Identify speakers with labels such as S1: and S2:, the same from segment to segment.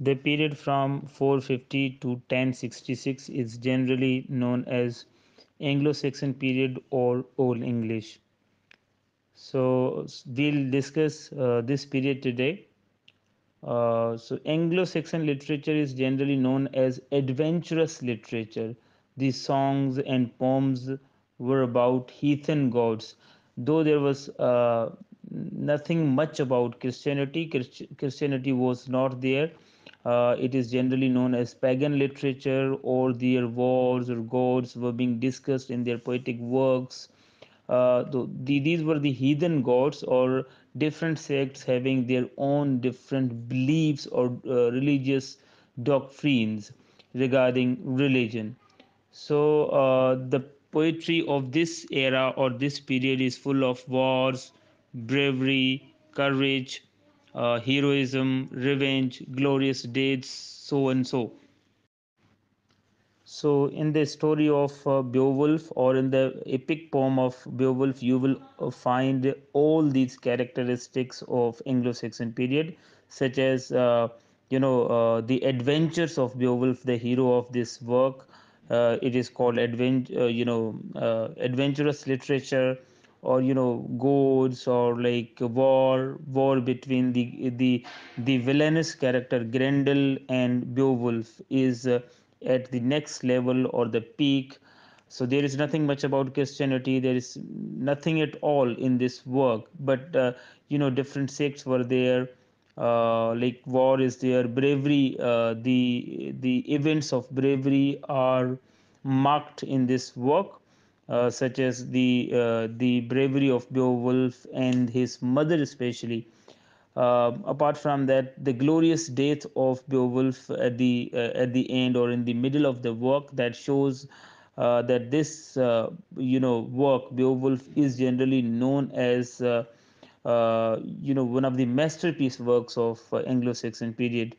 S1: The period from 450 to 1066 is generally known as Anglo-Saxon period or Old English. So we'll discuss uh, this period today. Uh, so Anglo-Saxon literature is generally known as adventurous literature. These songs and poems were about heathen gods. Though there was uh, nothing much about Christianity, Christ- Christianity was not there. Uh, it is generally known as pagan literature, or their wars or gods were being discussed in their poetic works uh, the, these were the heathen gods or different sects having their own different beliefs or uh, religious doctrines regarding religion. So uh, the poetry of this era or this period is full of wars, bravery, courage, uh, heroism, revenge, glorious deeds, so and so. So, in the story of uh, Beowulf or in the epic poem of Beowulf, you will uh, find all these characteristics of Anglo-Saxon period, such as uh, you know uh, the adventures of Beowulf, the hero of this work. It is called advent, you know, adventurous literature, or you know, gods, or like war, war between the the the villainous character Grendel and Beowulf is. Uh, at the next level or the peak. So there is nothing much about Christianity. There is nothing at all in this work. But uh, you know, different sects were there. Uh, like war is there. Bravery. Uh, the the events of bravery are marked in this work. Uh, such as the uh, the bravery of Beowulf and his mother especially, uh, apart from that, the glorious death of Beowulf at the at the end or in the middle of the work that shows uh, that this uh, you know work Beowulf is generally known as uh, you know one of the masterpiece works of Anglo-Saxon period.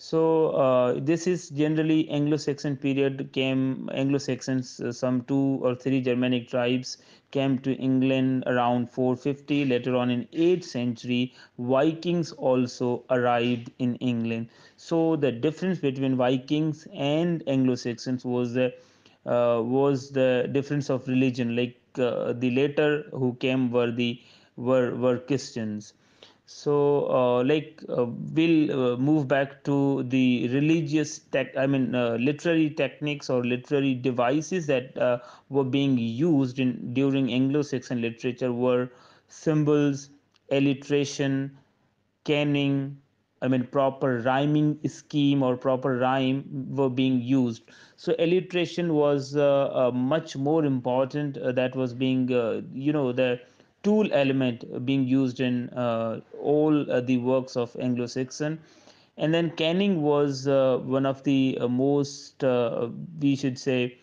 S1: So uh, this is generally Anglo-Saxon period came Anglo-Saxons uh, some two or three Germanic tribes came to England around 450 later on in 8th century Vikings also arrived in England. So the difference between Vikings and Anglo-Saxons was the uh, was the difference of religion like uh, the later who came were the were were Christians so, uh, like, uh, we'll uh, move back to the religious tech, I mean, uh, literary techniques or literary devices that uh, were being used in during Anglo-Saxon literature were symbols, alliteration, kenning, I mean, proper rhyming scheme or proper rhyme were being used. So alliteration was uh, much more important. That was being, you know, the tool element being used in uh, all uh, the works of Anglo-Saxon. And then kenning was uh, one of the most, we should say,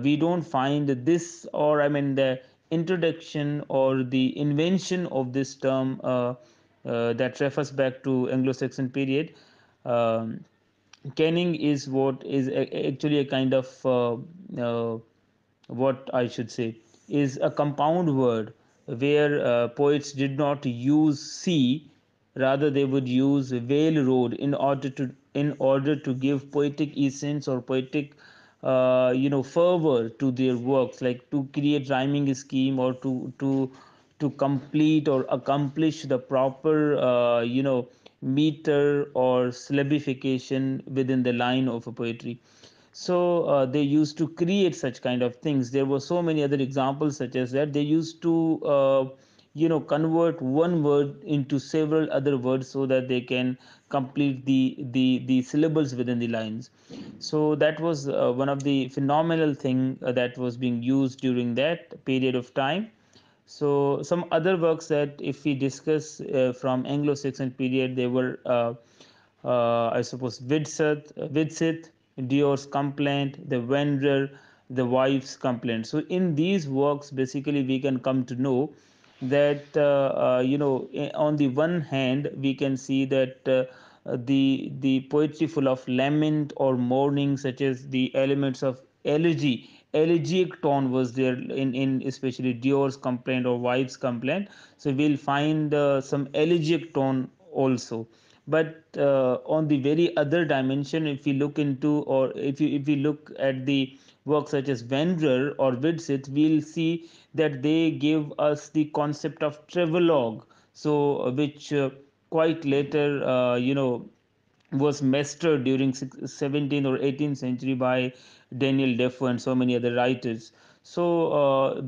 S1: we don't find this, or I mean, the introduction or the invention of this term that refers back to Anglo-Saxon period. Um, kenning is what is a- actually a kind of uh, uh, what I should say is a compound word where uh, poets did not use sea, rather they would use whale road in order to in order to give poetic essence or poetic uh, you know fervor to their works, like to create rhyming scheme or to to to complete or accomplish the proper uh, you know meter or syllabification within the line of a poetry so uh, they used to create such kind of things. There were so many other examples such as that. They used to uh, you know convert one word into several other words so that they can complete the the the syllables within the lines. So that was uh, one of the phenomenal thing uh, that was being used during that period of time. So some other works that if we discuss uh, from Anglo-Saxon period, they were, uh, I suppose, Widsith, Widsith, Deor's Complaint, The Wanderer, The Wife's Complaint. So in these works, basically, we can come to know that uh, uh, you know eh, on the one hand we can see that uh, the the poetry full of lament or mourning such as the elements of elegy elegiac tone was there in in especially Deor's complaint or wife's complaint so we'll find uh, some elegiac tone also but uh, on the very other dimension if we look into or if you if we look at the works such as Wanderer or Widsith, we'll see that they give us the concept of travelogue so uh, which uh, quite later uh, you know was mastered during 17th or 18th century by Daniel Defoe and so many other writers. So, uh,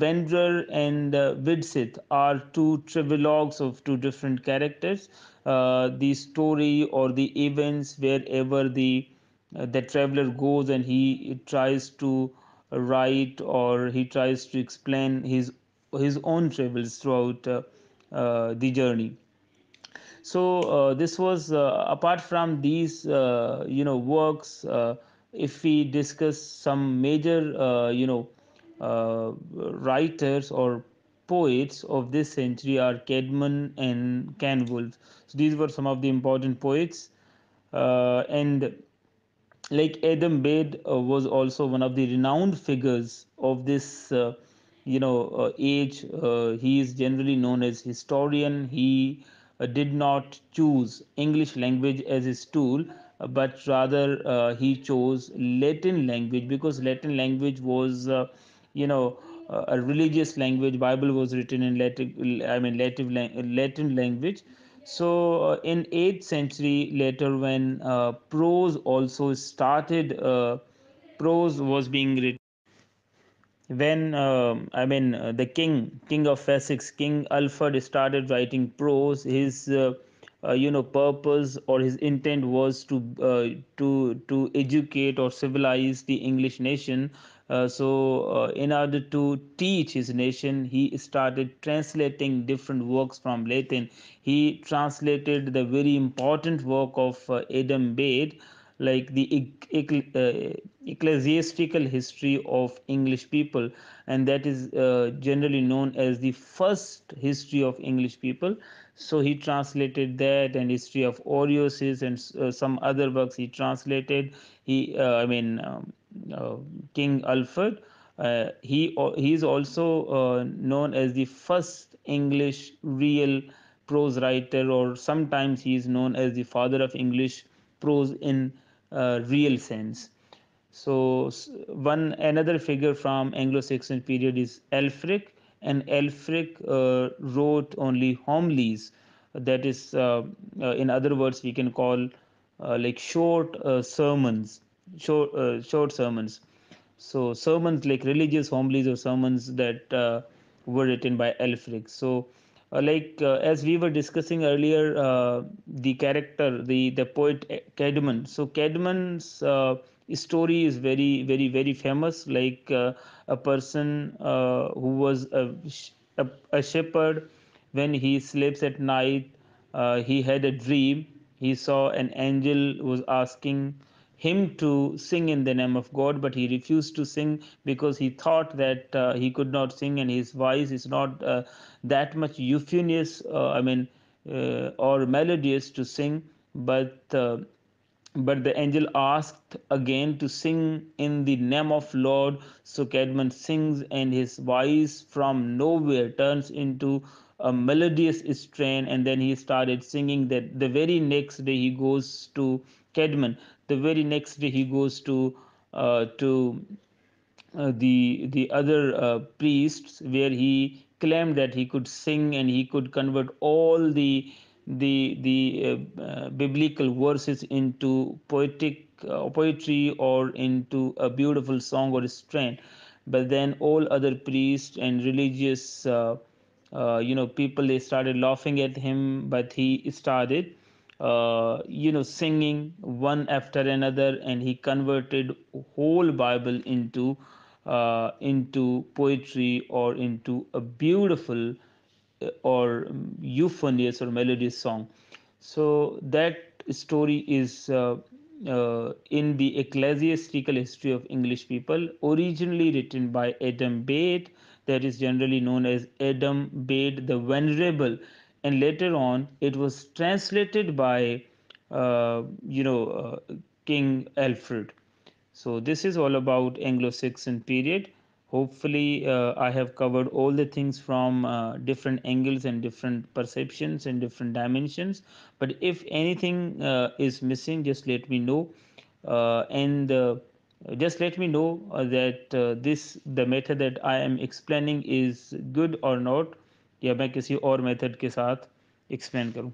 S1: and uh, Widsith are two travelogues of two different characters. Uh, the story or the events wherever the uh, the traveler goes and he tries to write or he tries to explain his his own travels throughout uh, uh, the journey so uh, this was apart from these you know works if we discuss some major you know writers or poets of this century are Caedmon and Cynewulf. So these were some of the important poets and like Adam Bede uh, was also one of the renowned figures of this, uh, you know, uh, age. Uh, he is generally known as historian. He uh, did not choose English language as his tool, uh, but rather he chose Latin language because Latin language was, you know, a religious language. Bible was written in Latin. I mean, Latin Latin language so uh, in 8th century later when uh, prose also started uh, prose was being written when um I mean uh, the king, king of Essex, King Alfred started writing prose, his uh, uh, you know purpose or his intent was to to to educate or civilize the English nation. Uh, so uh, in order to teach his nation, he started translating different works from Latin. He translated the very important work of Adam Bede like the uh, ecclesiastical history of English people, and that is uh, generally known as the first history of English people. So he translated that and history of Orosius and uh, some other works he translated. He, uh, I mean, um, uh, King Alfred. Uh, he he is also known as the first English real prose writer, or sometimes he is known as the father of English prose in uh, real sense. So one another figure from Anglo-Saxon period is Ælfric, and Ælfric uh, wrote only homilies. That is, uh, uh, in other words, we can call uh, like short uh, sermons, short short sermons. So sermons like religious homilies or sermons that were written by Ælfric. So uh, like uh, as we were discussing earlier uh, the character the the poet Caedmon so Caedmon's uh, story is very very very famous like uh, a person uh, who was a, a, a, shepherd when he sleeps at night he had a dream he saw an angel was asking him to sing in the name of God, but he refused to sing because he thought that uh, he could not sing and his voice is not uh, that much euphonious, uh, I mean, uh, or melodious to sing. But uh, but the angel asked again to sing in the name of Lord. So Caedmon sings, and his voice from nowhere turns into a melodious strain, and then he started singing. That the very next day he goes to Caedmon the very next day he goes to uh, to uh, the the other uh, priests where he claimed that he could sing and he could convert all the the the uh, uh, biblical verses into poetic uh, poetry or into a beautiful song or a strain. But then all other priests and religious you know people they started laughing at him but he started uh, you know singing one after another and he converted whole bible into uh, into poetry or into a beautiful uh, or euphonious or melodious song. So that story is uh, uh, in the ecclesiastical history of english people originally written by adam bede that is generally known as adam bede the venerable and later on it was translated by uh, you know uh, King Alfred. So this is all about Anglo-Saxon period. hopefully uh, i have covered all the things from uh, different angles and different perceptions and different dimensions but if anything is missing just let me know and just let me know that uh, this the method that i am explaining is good or not या मैं किसी और method के साथ explain करूँ।